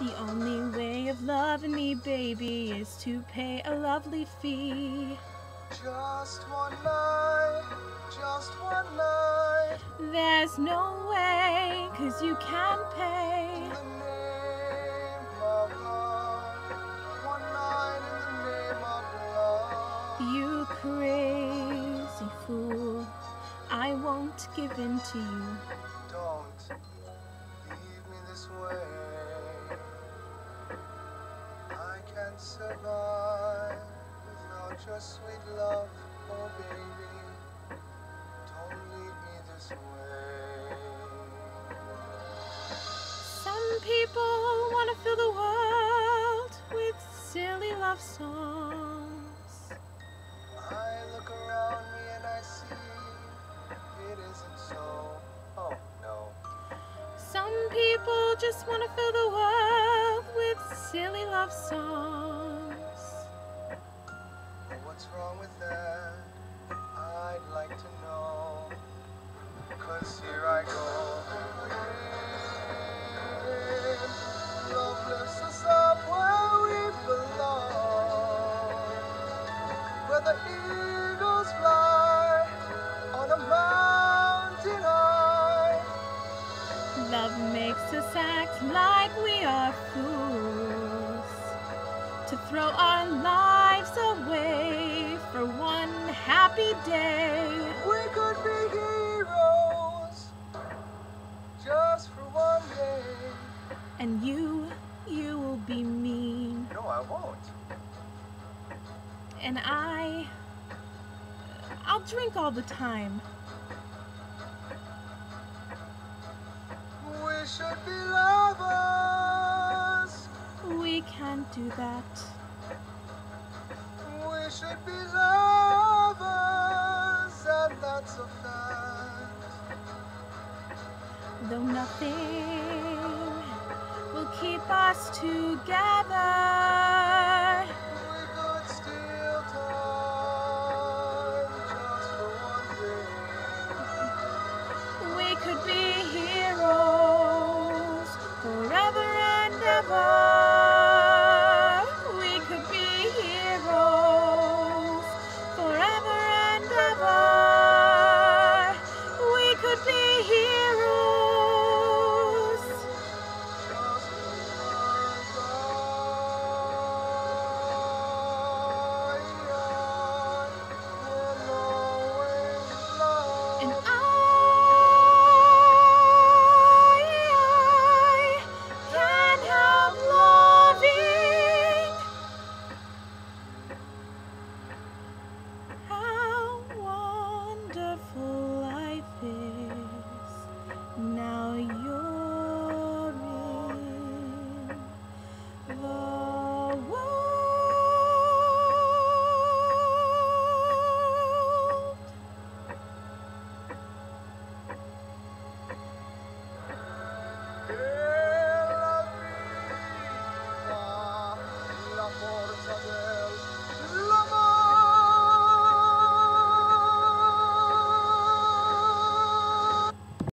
The only way of loving me, baby, is to pay a lovely fee. Just one night, just one night. There's no way, cause you can't pay. In the name of love. One night in the name of love. You crazy fool, I won't give in to you. Don't leave me this way. Survive without your sweet love, oh baby. Don't leave me this way. Some people want to fill the world with silly love songs. I look around me and I see it isn't so. Oh no. Some people just want to fill the world with silly love songs. Eagles fly on a mountain high. Love makes us act like we are fools. To throw our lives away for one happy day. We could be heroes just for one day. And you, you will be mean. No, I won't. And I, I'll drink all the time. We should be lovers. We can't do that. We should be lovers, and that's a fact. Though nothing will keep us together.